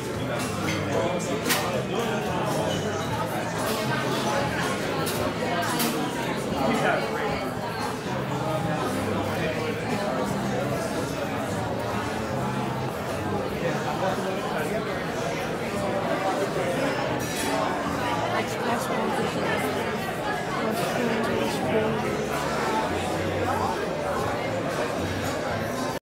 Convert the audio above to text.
good.